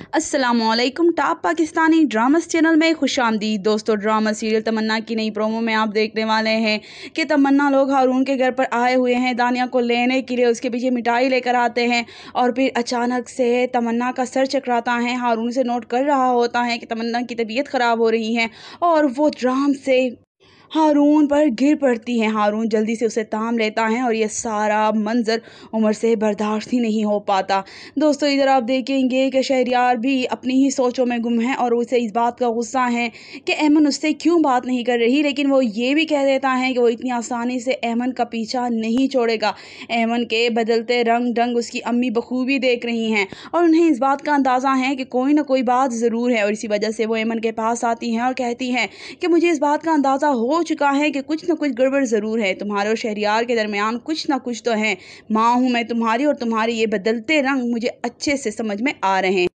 السلام علیکم، top Pakistani dramas channel میں خوش آمدید۔ دوستو، ڈرامہ، سیریل، تمنا کی نئی پرومو میں آپ دیکھنے والے ہیں کہ تمنا لوگ ہارون کے گھر پر آئے ہوئے ہیں، دانیہ کو لینے کے لیے اس کے پیچھے مٹائی لے کر آتے ہیں اور پھر اچانک سے تمنا کا سر چکراتا ہے۔ ہارون سے نوٹ کر رہا ہوتا ہے کہ تمنا کی طبیعت خراب ہو رہی ہے اور وہ ڈرام سے ہارون پر گر پڑتی ہے ہارون جلدی سے اسے تام لیتا ہے اور یہ سارا منظر عمر سے برداشت ہی نہیں ہو پاتا۔ دوستو، ادھر آپ دیکھیں گے کہ شہریار بھی اپنی ہی سوچوں میں گم ہے اور اسے اس بات کا غصہ ہے کہ ایمن اس سے کیوں بات نہیں کر رہی، لیکن وہ یہ بھی کہہ دیتا ہے کہ وہ اتنی آسانی سے ایمن کا پیچھا نہیں چھوڑے گا۔ ایمن کے بدلتے رنگ ڈنگ اس کی امی بخوبی دیکھ رہی ہیں اور انہیں اس بات کا اندازہ ہے کہ کوئی نہ کوئی بات ضرور ہے اور اسی وجہ سے وہ ایمن کے پاس آتی ہیں اور کہتی ہیں کہ مجھے اس بات کا اندازہ ہو چکا ہے کہ کچھ نہ کچھ گڑبڑ ضرور ہے۔ تمہارے اور شہریار کے درمیان کچھ نہ کچھ تو ہے ماں ہوں میں تمہاری اور تمہارے یہ بدلتے رنگ مجھے اچھے سے سمجھ میں آ رہے ہیں۔